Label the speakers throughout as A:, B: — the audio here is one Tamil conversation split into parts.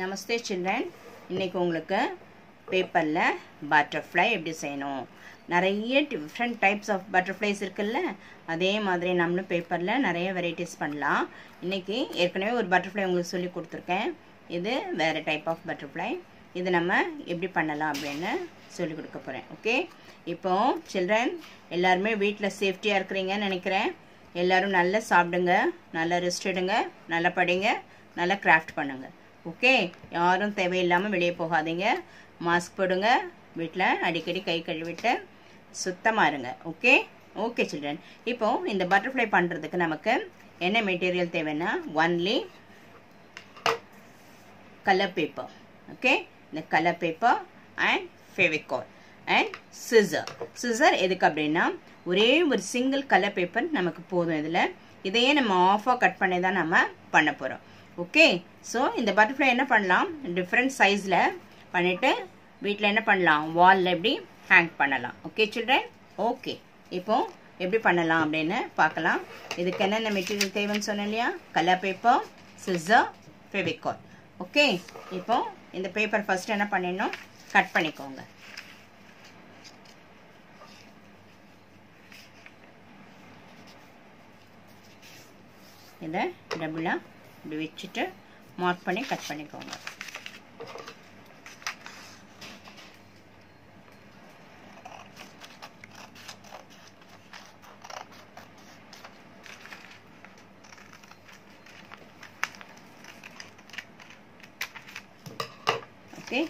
A: நமஸ்தே சில்ட்ரன். இன்னைக்கு உங்களுக்கு பேப்பரில் பட்டர்ஃப்ளை எப்படி செய்யணும்? நிறைய டிஃப்ரெண்ட் டைப்ஸ் ஆஃப் பட்டர்ஃப்ளைஸ் இருக்குல்ல? அதே மாதிரி நம்மளும் பேப்பரில் நிறைய வெரைட்டிஸ் பண்ணலாம். இன்றைக்கி ஏற்கனவே ஒரு பட்டர்ஃப்ளை உங்களுக்கு சொல்லி கொடுத்துருக்கேன். இது வேறு டைப் ஆஃப் பட்டர்ஃப்ளை இது நம்ம எப்படி பண்ணலாம் அப்படின்னு சொல்லி கொடுக்க போகிறேன் ஓகே இப்போ சில்ட்ரன் எல்லாருமே வீட்டில் சேஃப்டியாக இருக்கிறீங்கன்னு நினைக்கிறேன். எல்லோரும் நல்லா சாப்பிடுங்க நல்லா ரெஸ்ட் எடுங்க நல்லா படிங்க நல்லா கிராஃப்ட் பண்ணுங்கள் ஓகே? யாரும் தேவையில்லாமல் வெளியே போகாதீங்க. மாஸ்க் போடுங்க. வீட்டில் அடிக்கடி கை கழுவிட்டு சுத்தமாக இருங்க. ஓகே? ஓகே சில்ட்ரன் இப்போ இந்த பட்டர்ஃப்ளை பண்ணுறதுக்கு நமக்கு என்ன மெட்டீரியல் தேவைன்னா ஒன்லி கலர் பேப்பர் ஓகே? இந்த colour paper and Fevicol and scissor scissor எதுக்கு அப்படின்னா ஒரே ஒரு சிங்கிள் கலர் பேப்பர் நமக்கு போதும் இதில். இதையே நம்ம ஆஃபாக கட் பண்ணி தான் நம்ம பண்ண போகிறோம் ஓகே ஸோ இந்த பட்டர்ஃப்ளை என்ன பண்ணலாம்? டிஃப்ரெண்ட் சைஸில் பண்ணிவிட்டு வீட்டில் என்ன பண்ணலாம்? வாலில் எப்படி ஹேங் பண்ணலாம். ஓகே சில்ட்ரன் ஓகே இப்போ எப்படி பண்ணலாம் அப்படின்னு பார்க்கலாம். இதுக்கு என்னென்ன மெட்டீரியல் தேவைன்னு சொன்னேன் இல்லையா? Colour paper scissor Fevicol okay இப்போ இந்த பேப்பர் ஃபஸ்ட்டு என்ன பண்ணிடணும்? கட் பண்ணிக்கோங்க. இதை டபுளாக இப்படி வச்சுட்டு மார்க் பண்ணி கட் பண்ணிக்கோங்க. ஓகே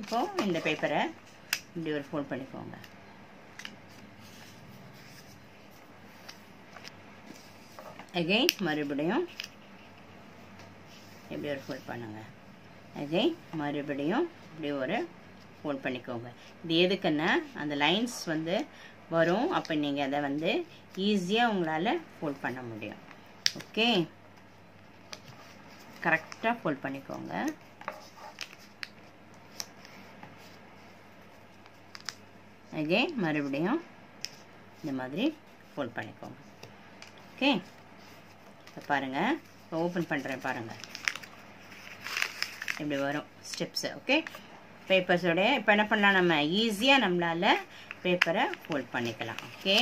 A: இப்போ இந்த பேப்பரை இப்படி ஒரு ஃபோல்ட் பண்ணிக்கோங்க. அகெயின் மறுபடியும் இப்படி ஒரு ஃபோல்ட் பண்ணுங்கள் அகைன் மறுபடியும் இப்படி ஒரு ஃபோல்ட் பண்ணிக்கோங்க. இது எதுக்குன்னா அந்த லைன்ஸ் வந்து வரும். அப்போ நீங்கள் அதை வந்து ஈஸியாக உங்களால் ஃபோல்ட் பண்ண முடியும். ஓகே கரெக்டாக ஃபோல்ட் பண்ணிக்கோங்க. அதே மறுபடியும் இந்த மாதிரி ஃபோல்ட் பண்ணிக்கோங்க. ஓகே இப்போ பாருங்கள் இப்போ ஓப்பன் பண்ணுறேன் பாருங்கள் இப்படி வரும். ஸ்டெப்ஸு ஓகே பேப்பர்ஸோடைய இப்போ என்ன பண்ணலாம் நம்ம? ஈஸியாக நம்மளால் பேப்பரை ஃபோல்ட் பண்ணிக்கலாம் ஓகே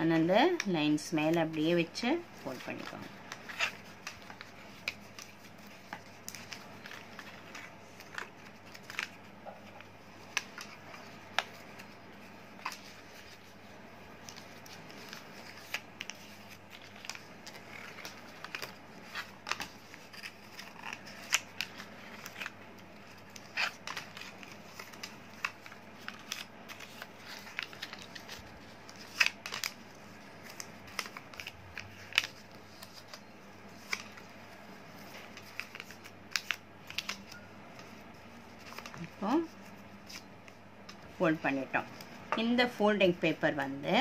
A: அந்த லைன்ஸ் மேலே அப்படியே வச்சு ஃபோல்ட் பண்ணிக்கோங்க இப்போ ஃபோல்ட் பண்ணிட்டோம். இந்த ஃபோல்டிங் பேப்பர் வந்து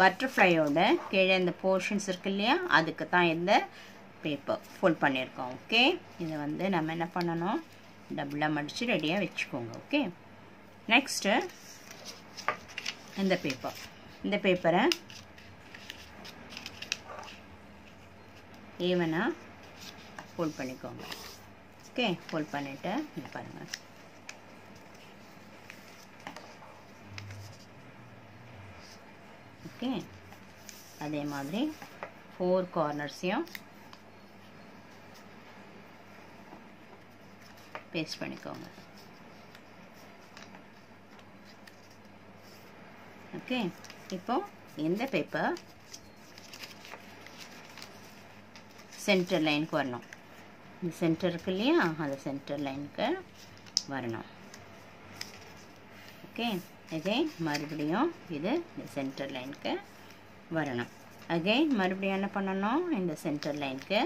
A: பட்டர்ஃப்ளையோட கீழே இந்த போர்ஷன்ஸ் இருக்கு இல்லையா? அதுக்கு தான் இந்த பேப்பர் ஃபோல்ட் பண்ணியிருக்கோம் ஓகே இதை வந்து நம்ம என்ன பண்ணணும்? டபுளாக மடித்து ரெடியாக வச்சுக்கோங்க ஓகே நெக்ஸ்ட்டு இந்த பேப்பர் இந்த பேப்பரை ஈவனாக ஃபோல்ட் பண்ணிக்கோங்க ஓகே ஃபோல்ட் பண்ணிவிட்டு இங்கே பாருங்கள் ஓகே? அதே மாதிரி ஃபோர் கார்னர்ஸையும் பேஸ்ட் பண்ணிக்கோங்க. ஓகே? இப்போ எந்த பேப்பர் சென்டர் லைனுக்கு வரணும். இந்த சென்டர் இருக்கு இல்லையா? அந்த சென்டர் லைனுக்கு வரணும். ஓகே? அகைன் மறுபடியும் இது இந்த சென்டர் லைனுக்கு வரணும். அகைன் மறுபடியும் என்ன பண்ணணும்? இந்த சென்டர் லைனுக்கு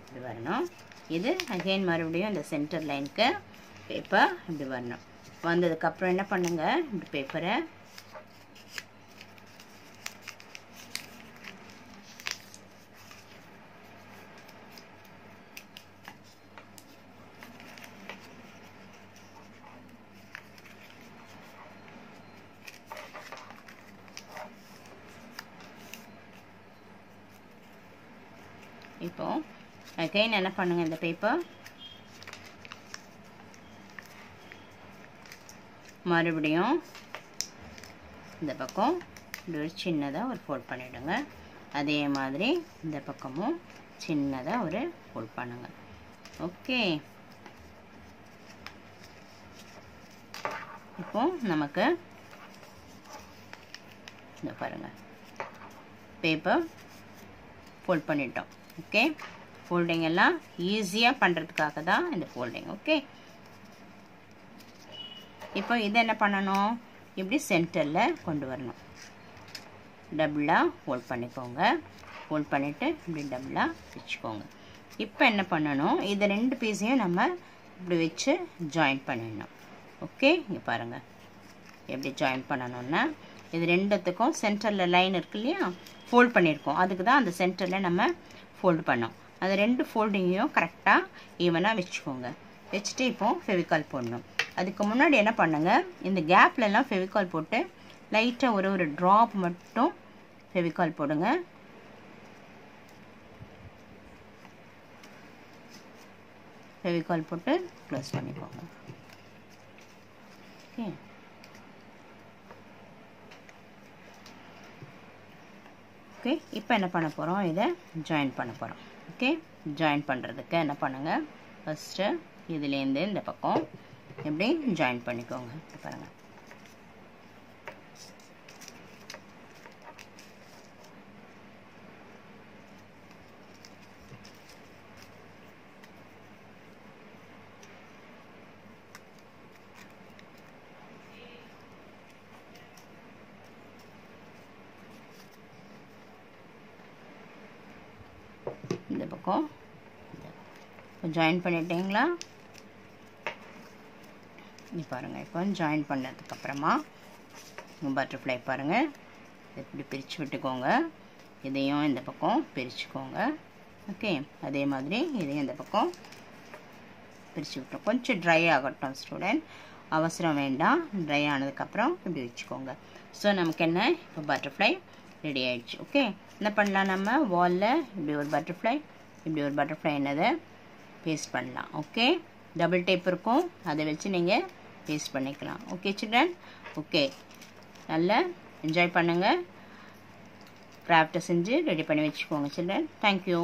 A: இப்படி வரணும். இது அகைன் மறுபடியும் இந்த சென்டர் லைனுக்கு பேப்பர் இப்படி வரணும். வந்ததுக்கப்புறம் என்ன பண்ணுங்கள் இப்படி பேப்பரை இப்போ அகைன் என்ன பண்ணுங்க இந்த பேப்பர் மறுபடியும் இந்த பக்கம் ஒரு சின்னதாக ஒரு ஃபோல்ட் பண்ணிவிடுங்க அதே மாதிரி இந்த பக்கமும் சின்னதாக ஒரு ஃபோல்ட் பண்ணுங்க. ஓகே இப்போ நமக்கு இந்த பாருங்கள் பேப்பர் ஃபோல்ட் பண்ணிட்டோம். ஓகே ஃபோல்டிங் எல்லாம் ஈஸியாக பண்ணுறதுக்காக தான் இந்த ஃபோல்டிங் ஓகே இப்போ இதை என்ன பண்ணணும்? இப்படி சென்டரில் கொண்டு வரணும். டபுளாக ஃபோல்ட் பண்ணிக்கோங்க. ஃபோல்ட் பண்ணிவிட்டு இப்படி டபுளாக வச்சுக்கோங்க. இப்போ என்ன பண்ணணும்? இது ரெண்டு பீஸையும் நம்ம இப்படி வச்சு ஜாயின் பண்ணிடணும். ஓகே இங்கே பாருங்கள் எப்படி ஜாயின் பண்ணணும்னா இது ரெண்டுத்துக்கும் சென்டரில் லைன் இருக்கு இல்லையா? ஃபோல்ட் பண்ணியிருக்கோம். அதுக்கு தான் அந்த சென்டரில் நம்ம ஃபோல்டு பண்ணோம் அந்த ரெண்டு ஃபோல்டிங்கையும் கரெக்டாக ஈவனாக வச்சுக்கோங்க. வச்சுட்டு இப்போ ஃபெவிகால் போடணும். அதுக்கு முன்னாடி என்ன பண்ணுங்கள் இந்த கேப்லலாம் ஃபெவிகால் போட்டு லைட்டாக ஒரு ஒரு ட்ராப் மட்டும் ஃபெவிகால் போடுங்க. ஃபெவிகால் போட்டு க்ளோஸ் பண்ணிக்கோங்க. ஓகே ஓகே இப்போ என்ன பண்ண போகிறோம் இதை ஜாயின் பண்ண போகிறோம் ஓகே ஜாயின் பண்ணுறதுக்கு என்ன பண்ணுங்கள் ஃபஸ்ட்டு இதுலேருந்து இந்த பக்கம். எப்படி? ஜாயின் பண்ணிக்கோங்க. பாருங்கள் இருக்கும். இப்போ ஜாயின் பண்ணிட்டீங்களா? இது பாருங்கள் இப்போ ஜாயின் பண்ணதுக்கப்புறமா பட்டர்ஃப்ளை பாருங்கள் இப்படி பிரித்து விட்டுக்கோங்க. இதையும் இந்த பக்கம் பிரிச்சுக்கோங்க. ஓகே அதே மாதிரி இதையும் இந்த பக்கம் பிரித்து விட்டோம் கொஞ்சம் ட்ரை ஆகட்டும் ஸ்டூடெண்ட் அவசரம் வேண்டாம். ட்ரை ஆனதுக்கப்புறம் இப்படி வச்சுக்கோங்க. ஸோ நமக்கு என்ன? இப்போ பட்டர்ஃப்ளை ரெடி ஆயிடுச்சு. ஓகே என்ன பண்ணலாம் நம்ம? வாலில் இப்படி ஒரு பட்டர்ஃப்ளை இப்படி ஒரு பட்டர்ஃப்ளை என்னதை பேஸ்ட் பண்ணலாம் ஓகே டபுள் டேப் இருக்கும் அதை வச்சு நீங்கள் பேஸ்ட் பண்ணிக்கலாம். ஓகே சில்ட்ரன் ஓகே நல்லா என்ஜாய் பண்ணுங்கள் கிராஃப்டை செஞ்சு ரெடி பண்ணி வச்சுக்கோங்க சில்ட்ரன் தேங்க்யூ